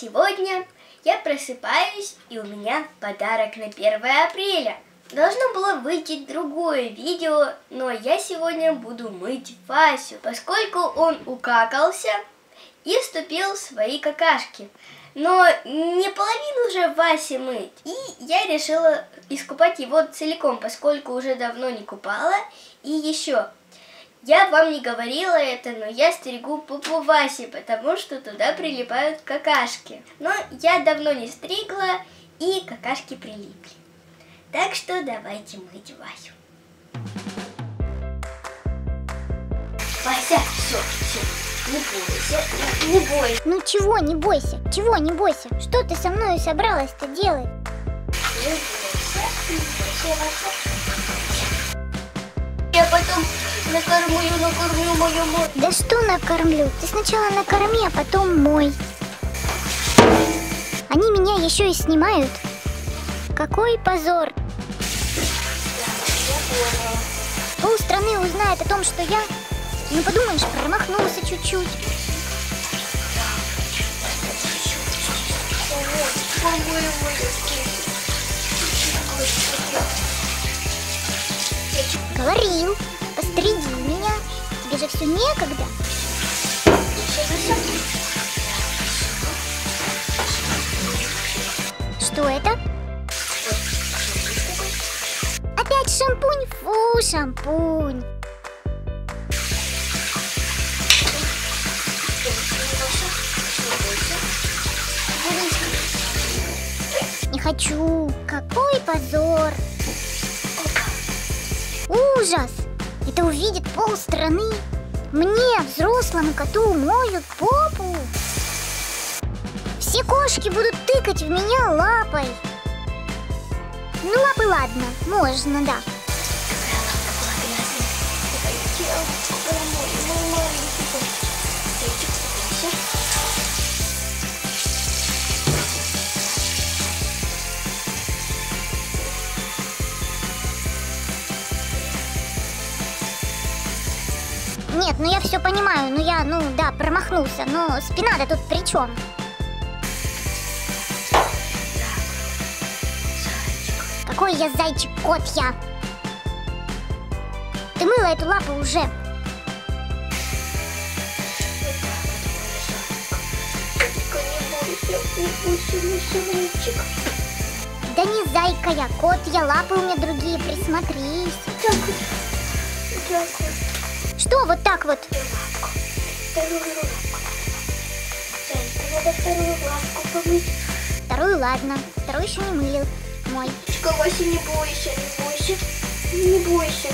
Сегодня я просыпаюсь, и у меня подарок на 1 апреля. Должно было выйти другое видео, но я сегодня буду мыть Васю, поскольку он укакался и вступил в свои какашки. Но не половину же Васи мыть. И я решила искупать его целиком, поскольку уже давно не купала. И еще, я вам не говорила это, но я стригу пупу Васи, потому что туда прилипают какашки. Но я давно не стригла, и какашки прилипли. Так что давайте мыть Васю. Вася, все, все, не бойся, не, не бойся. Ну чего не бойся, чего не бойся? Что ты со мной собралась-то делать? Не бойся, не бойся, Вася. Я потом накормлю, накормлю мою мать. Да что накормлю? Ты сначала накорми, а потом мой. Они меня еще и снимают. Какой позор! Пол страны узнает о том, что я, ну подумаешь, промахнулся чуть-чуть. Говорил, постриди меня. Тебе же все некогда. Что это? Опять шампунь? Фу, шампунь. Не хочу. Какой позор. Ужас. Это увидит пол страны. Мне, взрослому коту, моют попу. Все кошки будут тыкать в меня лапой. Ну, лапы ладно, можно, да. Все понимаю, ну я, ну да, промахнулся, но спина-то тут при чем? Какой я зайчик, кот я? Ты мыла эту лапу уже. Да не зайка я, кот я, лапы у меня другие, присмотрись. Что вот так вот? Надо вторую лапку помыть. Вторую ладно, вторую еще не мылил. Мой. Чика, Вася, не бойся, не бойся, не бойся.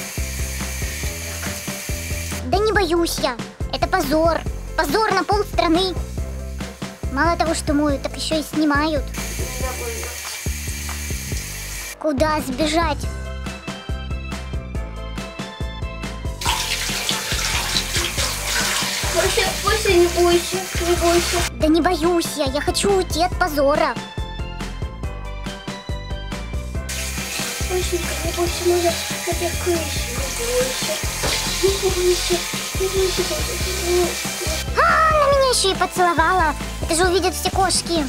Да не боюсь я. Это позор. Позор на пол страны. Мало того, что моют, так еще и снимают. Куда сбежать? Не бойся, не бойся. Да не боюсь я, я хочу уйти от позора. Васенька, не бойся, моя, крыша, не бойся. Не бойся, не бойся, не бойся. А, она меня еще и поцеловала. Это же увидят все кошки.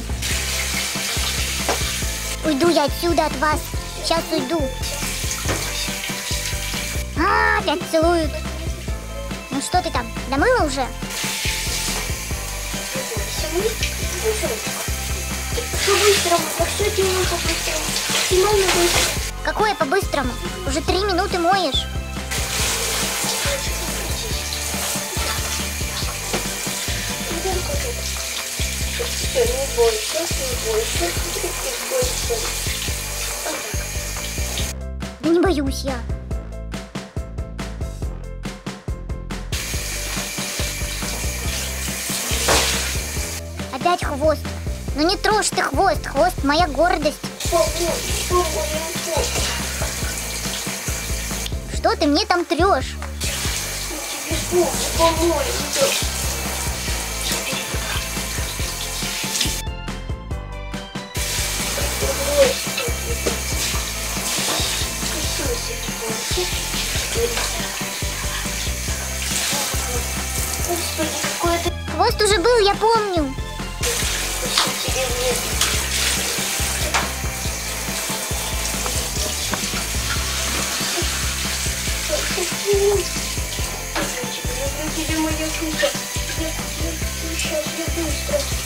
Уйду я отсюда от вас. Сейчас уйду. А, опять целуют. Ну что ты там, домыла уже? По-быстрому, я все быстро. Какое по-быстрому? Уже три минуты моешь. Не бойся, не бойся, не бойся. Да не боюсь я. Опять хвост. Ну не трожь ты хвост, хвост моя гордость. Что ты мне там трешь? Хвост уже был, я помню. Очень Тебе моя книга. Я, я, сейчас, я быстро.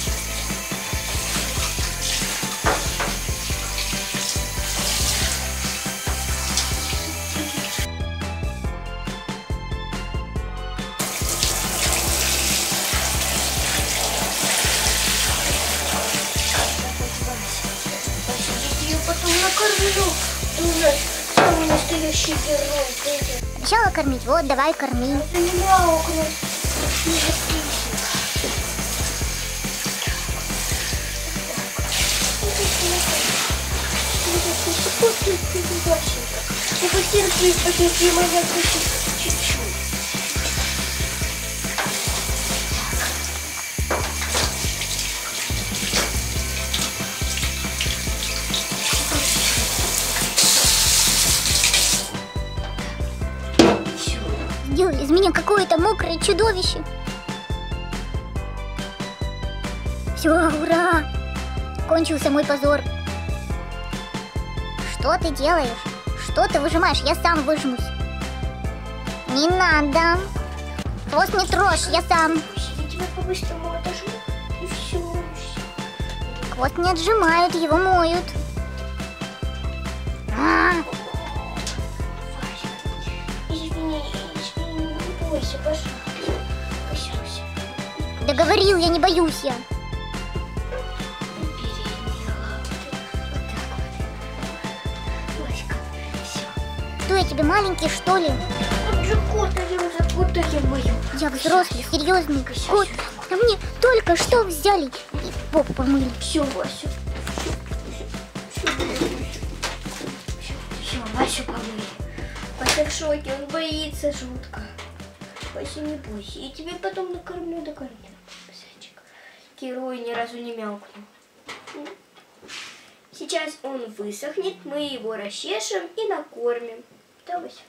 Настоящий герой. Обещала кормить, вот, давай корми. Ну потерпи, потерпи, моя кошка, Сделали из меня какое-то мокрое чудовище. Все, ура! Кончился мой позор. Что ты делаешь? Что ты выжимаешь? Я сам выжмусь. Не надо. Хвост не трожь, я сам. Я тебя по-быстрому отожму, и все. Хвост не отжимают, его моют. А, Извини, пожалуйста. Пожалуйста. да говорил, я не боюсь я. Что я тебе маленький, что ли? Же закутаем мою. Я взрослый, серьезный кот. А мне только что взяли и попу помыли. Все, Вася. Все, Васю помыли. Вася в шоке, он боится жутко. Бойся. И тебе потом накормлю, докормлю. Зайчик. Герой ни разу не мяукнул. М. Сейчас он высохнет, мы его расчешем и накормим. Да, Вася?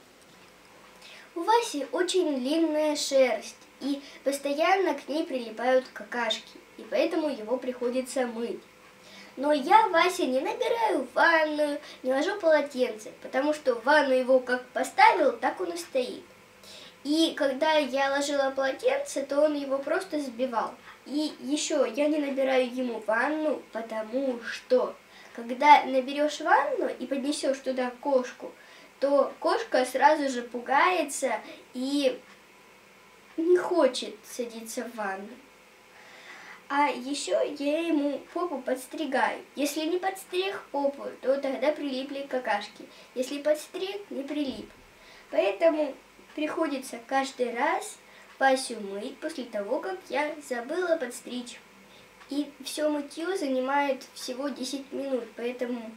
У Васи очень длинная шерсть, и постоянно к ней прилипают какашки, и поэтому его приходится мыть. Но я Вася не набираю ванную, не ложу полотенце, потому что ванну его как поставил, так он и стоит. И когда я ложила полотенце, то он его просто сбивал. И еще я не набираю ему ванну, потому что когда наберешь ванну и поднесешь туда кошку, то кошка сразу же пугается и не хочет садиться в ванну. А еще я ему попу подстригаю. Если не подстриг попу, то тогда прилипли какашки. Если подстриг, не прилип. Поэтому приходится каждый раз Васю мыть после того, как я забыла подстричь. И все мытье занимает всего 10 минут, поэтому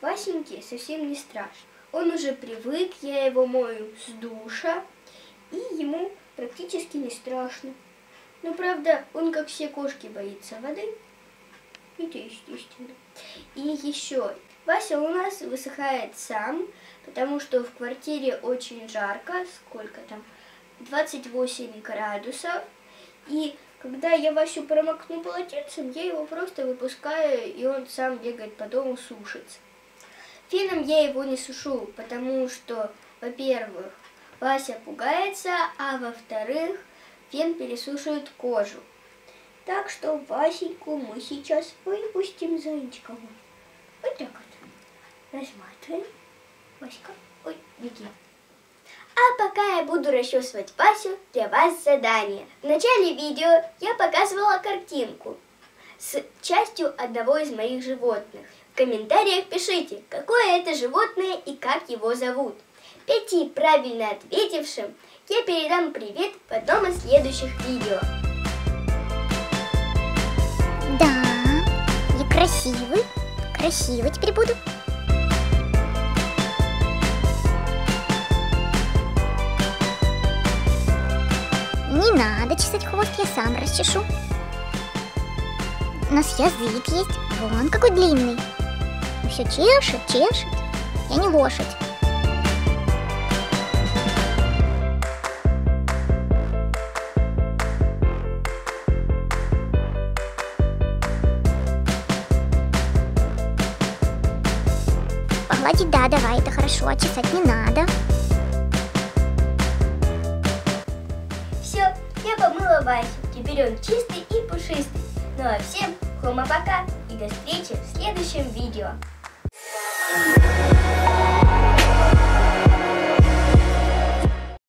Васеньке совсем не страшно. Он уже привык, я его мою с душа, и ему практически не страшно. Но правда, он, как все кошки, боится воды. Это естественно. И еще, Вася у нас высыхает сам, потому что в квартире очень жарко, сколько там, 28 градусов. И когда я Васю промокну полотенцем, я его просто выпускаю, и он сам бегает по дому, сушится. Феном я его не сушу, потому что, во-первых, Вася пугается, а во-вторых, фен пересушивает кожу. Так что Васеньку мы сейчас выпустим зайчиком. Вот так вот. Разматываем. Васька, ой, беги. А пока я буду расчесывать Васю, для вас задание. В начале видео я показывала картинку с частью одного из моих животных. В комментариях пишите, какое это животное и как его зовут. Пяти правильно ответившим я передам привет в одном из следующих видео. Да, я красивый. Красивый теперь буду. Не надо чесать хвост, я сам расчешу. У нас язык есть, вон какой длинный. И все чешет, чешет. Я не лошадь. Погладить, да, давай, это хорошо, а чесать не надо. Я помыла Васю. Теперь он чистый и пушистый. Ну а всем хома пока и до встречи в следующем видео.